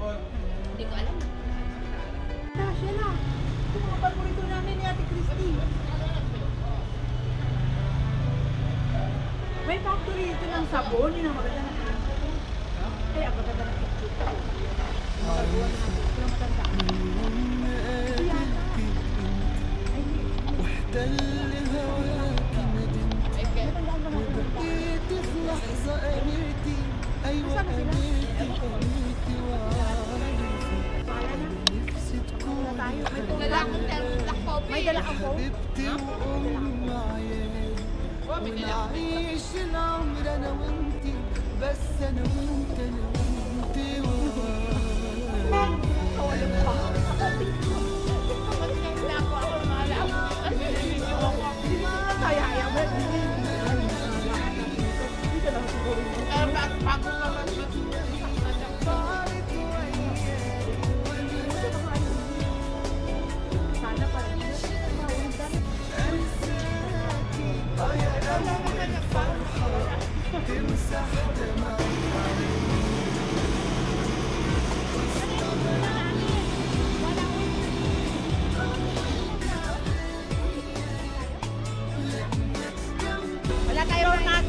Hindi ko alam. Tasha na. Ito ang paborito namin ni Ate Christy. May factory ito ng sabon. Yun ang maganda na. Kaya ako حبيبتي وام عيالي ونعيش العمر أنا وانتي بس أنا وانت أنا وانتي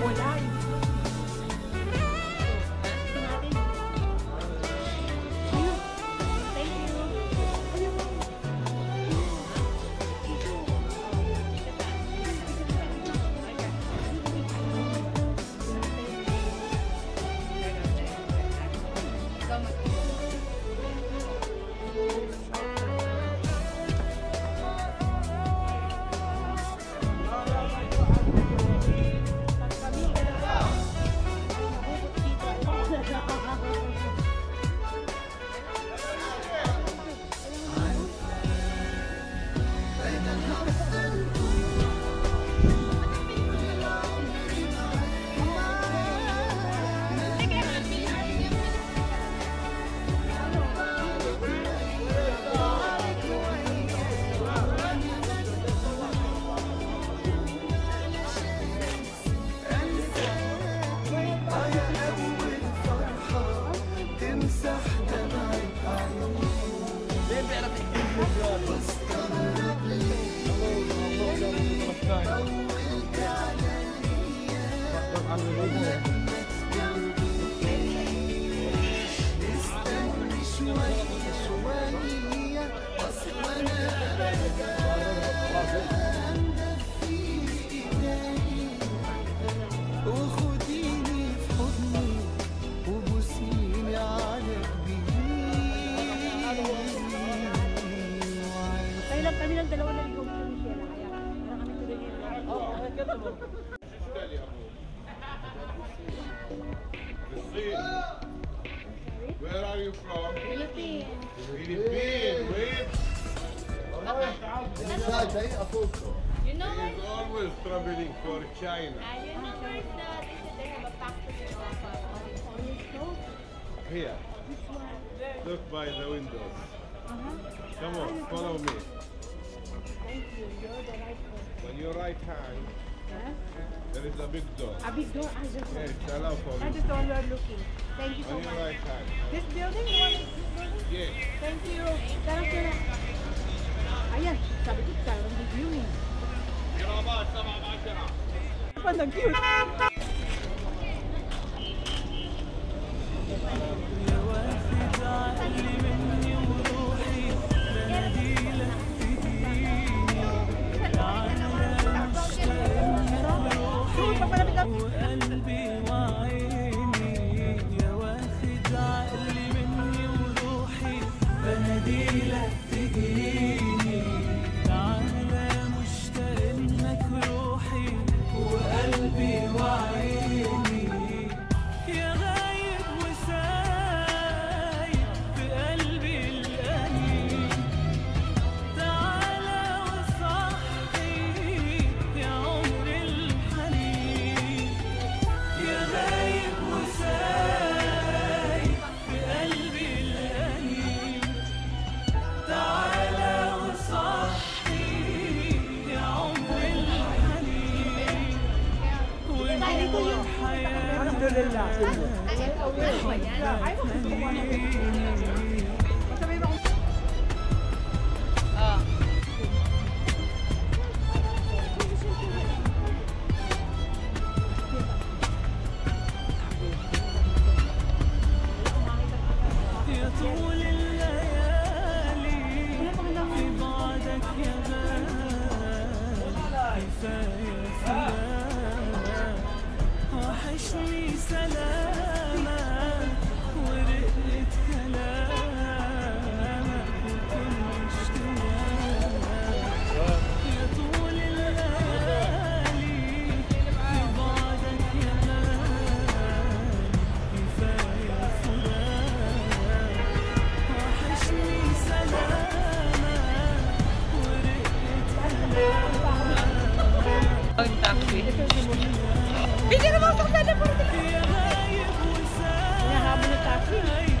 我答。Where are you from? Philippines. Philippines. Wait. You know where, He's always traveling for China. uh, you know where's the, they have a factory of uh, orange toast? Here. Look by the windows. Come on, follow me. Thank you. You're the right person. On your right hand, Huh? there is a big door. A big door. I just Yeah, it's allowed for That you. is the one we are looking. Thank you so On much. right. This building, you want this building? Yes. Thank you. Tara, tara. Ayan, sabi ko, parang reviewing. Pa, nag-cute. 哎呀！